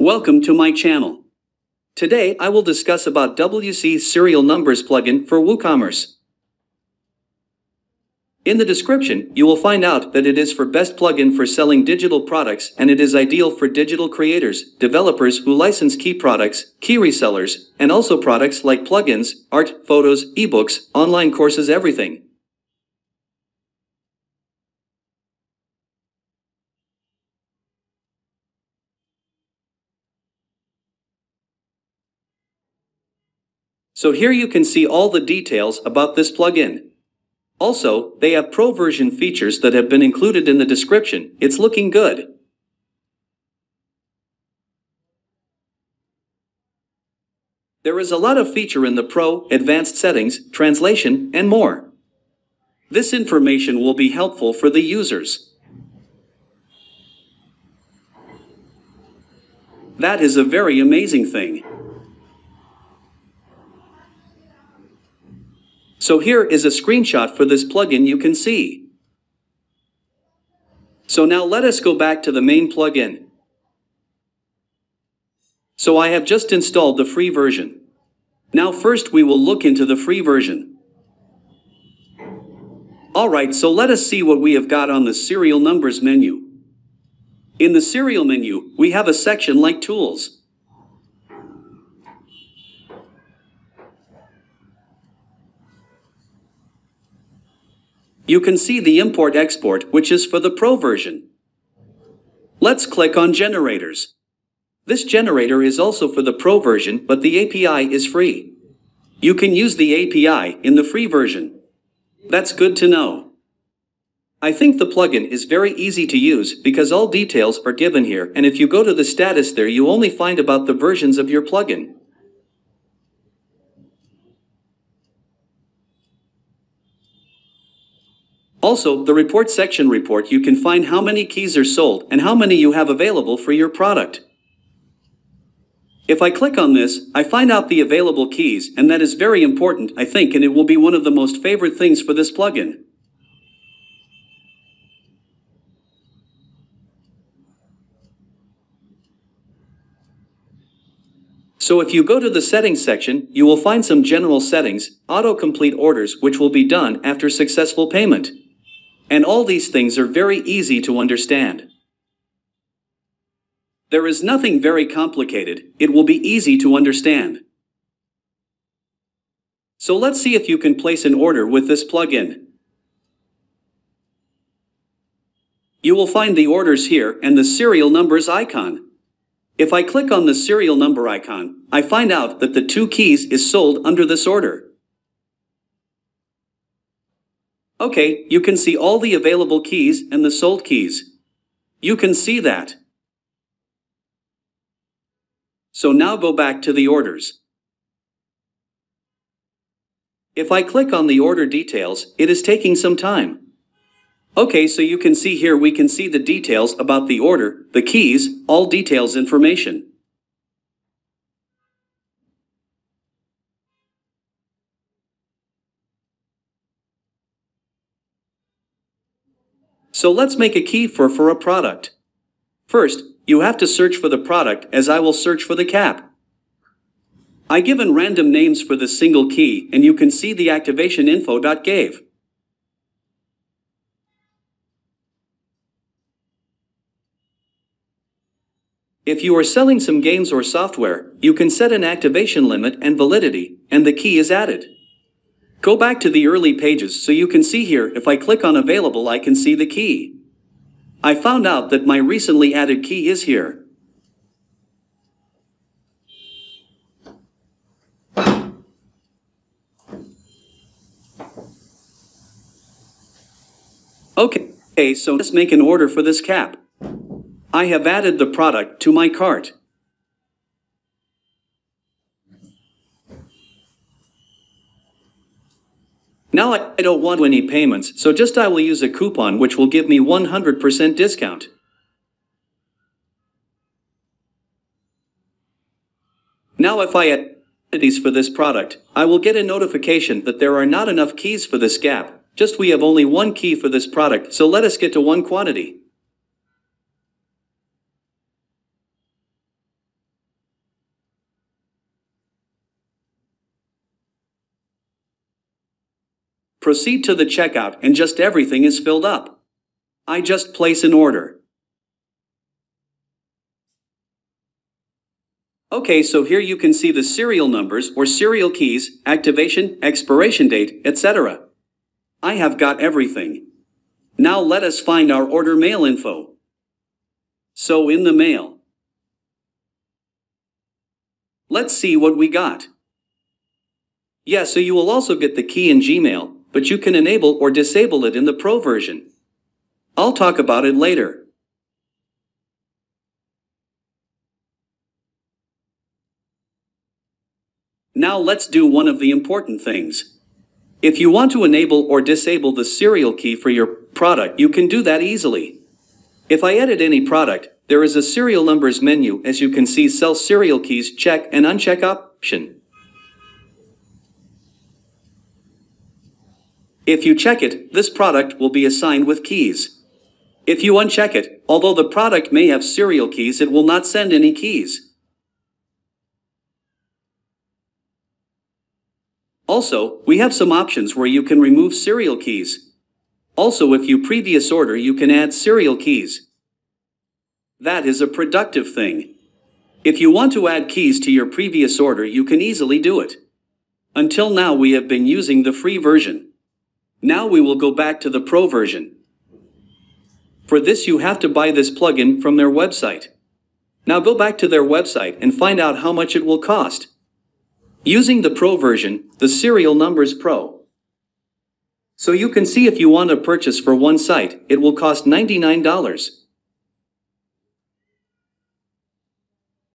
Welcome to my channel. Today I will discuss about WC Serial Numbers plugin for WooCommerce. In the description, you will find out that it is for best plugin for selling digital products and it is ideal for digital creators, developers who license key products, key resellers, and also products like plugins, art, photos, ebooks, online courses, everything. So here you can see all the details about this plugin. Also, they have pro version features that have been included in the description. It's looking good. There is a lot of feature in the Pro, advanced settings, translation, and more. This information will be helpful for the users. That is a very amazing thing. So here is a screenshot for this plugin you can see. So now let us go back to the main plugin. So I have just installed the free version. Now first we will look into the free version. Alright, so let us see what we have got on the serial numbers menu. In the serial menu, we have a section like tools. You can see the import-export which is for the Pro version. Let's click on Generators. This generator is also for the Pro version but the API is free. You can use the API in the free version. That's good to know. I think the plugin is very easy to use because all details are given here and if you go to the status there you only find about the versions of your plugin. Also, the report section report you can find how many keys are sold and how many you have available for your product. If I click on this, I find out the available keys and that is very important I think and it will be one of the most favorite things for this plugin. So if you go to the settings section, you will find some general settings, autocomplete orders which will be done after successful payment. And all these things are very easy to understand. There is nothing very complicated, it will be easy to understand. So let's see if you can place an order with this plugin. You will find the orders here and the serial numbers icon. If I click on the serial number icon, I find out that the two keys is sold under this order. Okay, you can see all the available keys and the sold keys. You can see that. So now go back to the orders. If I click on the order details, it is taking some time. Okay, so you can see here we can see the details about the order, the keys, all details information. So let's make a key for for a product. First, you have to search for the product as I will search for the cap. I given random names for the single key and you can see the activation info.gave. If you are selling some games or software, you can set an activation limit and validity, and the key is added. Go back to the early pages so you can see here if I click on available I can see the key. I found out that my recently added key is here. Okay, so let's make an order for this cap. I have added the product to my cart. Now I don't want any payments, so just I will use a coupon which will give me 100% discount. Now if I add quantities for this product, I will get a notification that there are not enough keys for this gap, just we have only one key for this product, so let us get to one quantity. Proceed to the checkout and just everything is filled up. I just place an order. Okay, so here you can see the serial numbers or serial keys, activation, expiration date, etc. I have got everything. Now let us find our order mail info. So in the mail. Let's see what we got. Yeah, so you will also get the key in Gmail, but you can enable or disable it in the Pro version. I'll talk about it later. Now let's do one of the important things. If you want to enable or disable the serial key for your product, you can do that easily. If I edit any product, there is a serial numbers menu as you can see sell serial keys check and uncheck option. If you check it, this product will be assigned with keys. If you uncheck it, although the product may have serial keys, it will not send any keys. Also, we have some options where you can remove serial keys. Also if you previous order you can add serial keys. That is a productive thing. If you want to add keys to your previous order you can easily do it. Until now we have been using the free version. Now we will go back to the pro version. For this you have to buy this plugin from their website. Now go back to their website and find out how much it will cost. Using the Pro version, the serial numbers Pro. So you can see if you want to purchase for one site, it will cost $99.